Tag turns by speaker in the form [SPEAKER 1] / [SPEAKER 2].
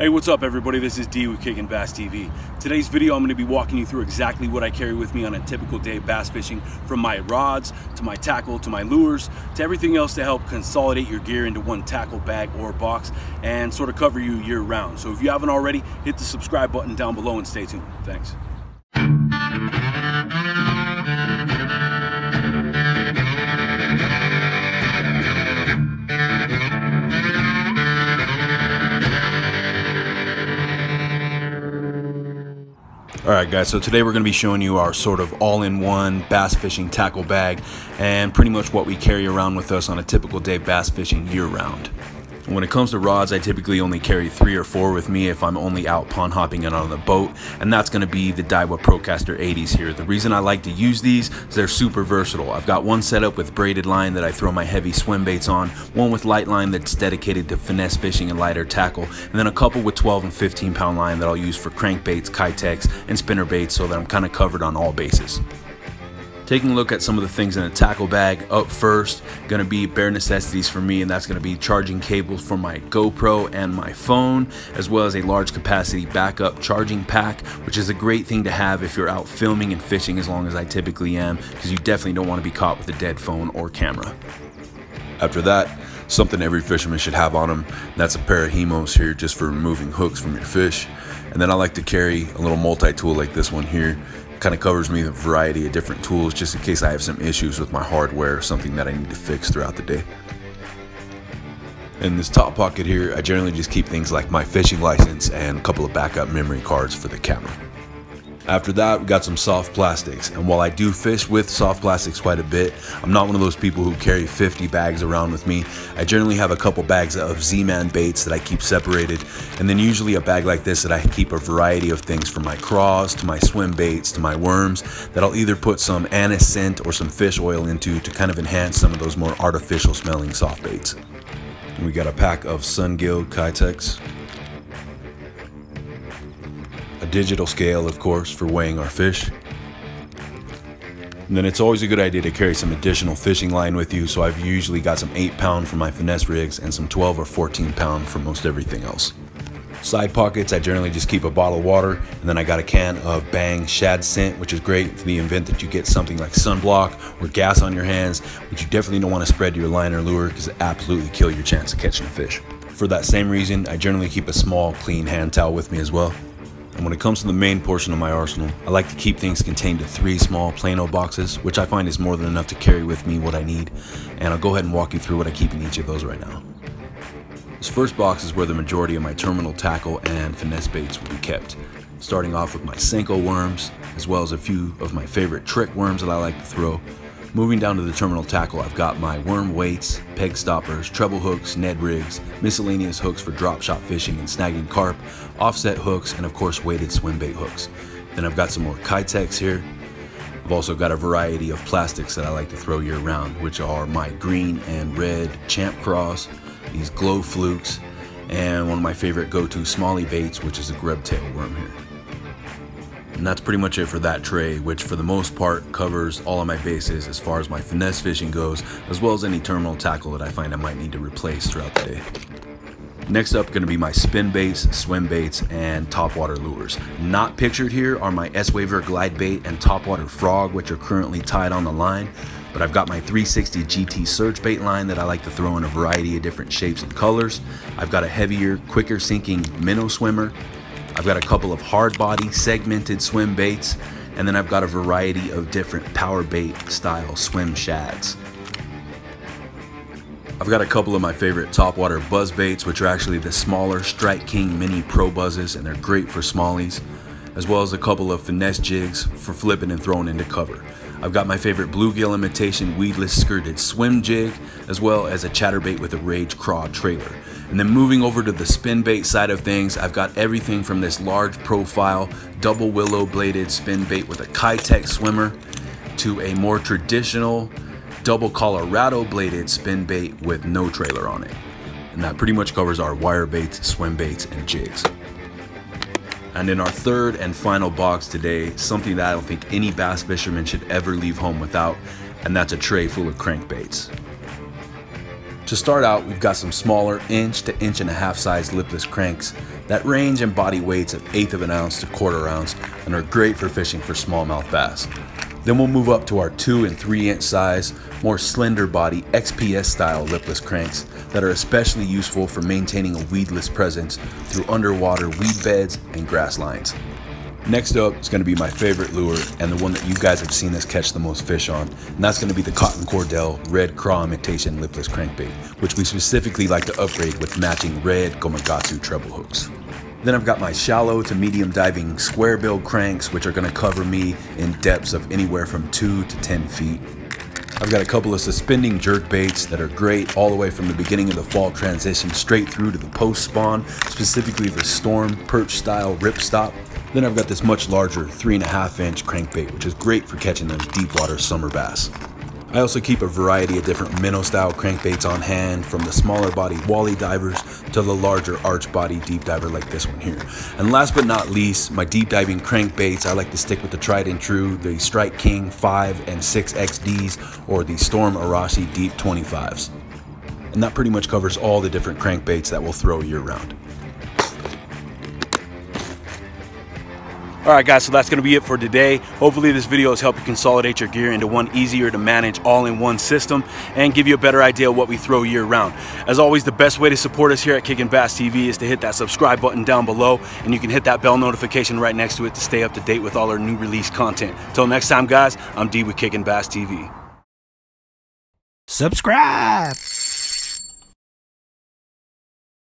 [SPEAKER 1] Hey, what's up everybody? This is D with Kickin' Bass TV. Today's video, I'm gonna be walking you through exactly what I carry with me on a typical day bass fishing, from my rods, to my tackle, to my lures, to everything else to help consolidate your gear into one tackle bag or box and sort of cover you year round. So if you haven't already, hit the subscribe button down below and stay tuned. Thanks. Alright guys, so today we're going to be showing you our sort of all-in-one bass fishing tackle bag and pretty much what we carry around with us on a typical day bass fishing year-round. When it comes to rods, I typically only carry three or four with me if I'm only out pond hopping and on the boat, and that's going to be the Daiwa Procaster 80s here. The reason I like to use these is they're super versatile. I've got one setup with braided line that I throw my heavy swim baits on, one with light line that's dedicated to finesse fishing and lighter tackle, and then a couple with 12 and 15 pound line that I'll use for crankbaits, Keitechs, and spinner baits so that I'm kind of covered on all bases. Taking a look at some of the things in the tackle bag, up first, gonna be bare necessities for me, and that's gonna be charging cables for my GoPro and my phone, as well as a large capacity backup charging pack, which is a great thing to have if you're out filming and fishing as long as I typically am, because you definitely don't wanna be caught with a dead phone or camera.
[SPEAKER 2] After that, something every fisherman should have on them. That's a pair of Hemos here just for removing hooks from your fish. And then I like to carry a little multi-tool like this one here kind of covers me a variety of different tools just in case I have some issues with my hardware, or something that I need to fix throughout the day. In this top pocket here, I generally just keep things like my fishing license and a couple of backup memory cards for the camera. After that, we got some soft plastics. And while I do fish with soft plastics quite a bit, I'm not one of those people who carry 50 bags around with me. I generally have a couple bags of Z-Man baits that I keep separated. And then usually a bag like this that I keep a variety of things from my craws to my swim baits to my worms that I'll either put some anise scent or some fish oil into to kind of enhance some of those more artificial smelling soft baits. we got a pack of Sungill Keitech digital scale, of course, for weighing our fish. And then it's always a good idea to carry some additional fishing line with you, so I've usually got some 8 pound for my finesse rigs and some 12 or 14 pound for most everything else. Side pockets, I generally just keep a bottle of water, and then I got a can of Bang Shad Scent, which is great for the event that you get something like sunblock or gas on your hands, which you definitely don't want to spread to your line or lure because it absolutely kill your chance of catching a fish. For that same reason, I generally keep a small, clean hand towel with me as well. And when it comes to the main portion of my arsenal, I like to keep things contained to three small Plano boxes, which I find is more than enough to carry with me what I need. And I'll go ahead and walk you through what I keep in each of those right now. This first box is where the majority of my terminal tackle and finesse baits will be kept. Starting off with my Senko worms, as well as a few of my favorite trick worms that I like to throw, Moving down to the terminal tackle, I've got my worm weights, peg stoppers, treble hooks, Ned rigs, miscellaneous hooks for drop shot fishing and snagging carp, offset hooks, and of course weighted swim bait hooks. Then I've got some more Keitechs here. I've also got a variety of plastics that I like to throw year round, which are my green and red Champ Cross, these glow flukes, and one of my favorite go-to smallie baits, which is a grub tail worm here. And that's pretty much it for that tray, which for the most part covers all of my bases as far as my finesse fishing goes, as well as any terminal tackle that I find I might need to replace throughout the day. Next up going to be my spin baits, swim baits, and topwater lures. Not pictured here are my S-Waver glide bait and topwater frog, which are currently tied on the line. But I've got my 360 GT surge bait line that I like to throw in a variety of different shapes and colors. I've got a heavier, quicker sinking minnow swimmer I've got a couple of hard body segmented swim baits, and then I've got a variety of different power bait style swim shads. I've got a couple of my favorite topwater buzz baits, which are actually the smaller Strike King Mini Pro buzzes, and they're great for smallies, as well as a couple of finesse jigs for flipping and throwing into cover. I've got my favorite bluegill imitation weedless skirted swim jig, as well as a chatterbait with a Rage Craw trailer. And then moving over to the spin bait side of things, I've got everything from this large profile double willow bladed spin bait with a Keitech swimmer to a more traditional double Colorado bladed spin bait with no trailer on it. And that pretty much covers our wire baits, swim baits, and jigs. And in our third and final box today, something that I don't think any bass fisherman should ever leave home without, and that's a tray full of crankbaits. To start out, we've got some smaller inch to inch and a half size lipless cranks that range in body weights of eighth of an ounce to quarter ounce and are great for fishing for smallmouth bass. Then we'll move up to our 2 and 3 inch size, more slender body XPS style lipless cranks that are especially useful for maintaining a weedless presence through underwater weed beds and grass lines. Next up is going to be my favorite lure and the one that you guys have seen us catch the most fish on, and that's going to be the Cotton Cordell Red Craw Imitation Lipless Crankbait, which we specifically like to upgrade with matching red Gamakatsu treble hooks. Then I've got my shallow to medium diving square bill cranks, which are gonna cover me in depths of anywhere from two to 10 feet. I've got a couple of suspending jerk baits that are great all the way from the beginning of the fall transition straight through to the post spawn, specifically the Storm Perch style ripstop. Then I've got this much larger three and a half inch crankbait, which is great for catching those deep water summer bass. I also keep a variety of different minnow style crankbaits on hand from the smaller body wally divers to the larger arch body deep diver like this one here. And last but not least, my deep diving crankbaits, I like to stick with the tried and true, the Strike King 5 and 6 XDs or the Storm Arashi Deep 25s. And that pretty much covers all the different crankbaits that we'll throw year round.
[SPEAKER 1] All right, guys, so that's to be it for today. Hopefully, this video has helped you consolidate your gear into one easier to manage all in one system and give you a better idea of what we throw year round. As always, the best way to support us here at Kickin' Bass TV is to hit that subscribe button down below, and you can hit that bell notification right next to it to stay up to date with all our new release content. Till next time, guys, I'm D with Kickin' Bass TV.
[SPEAKER 3] Subscribe!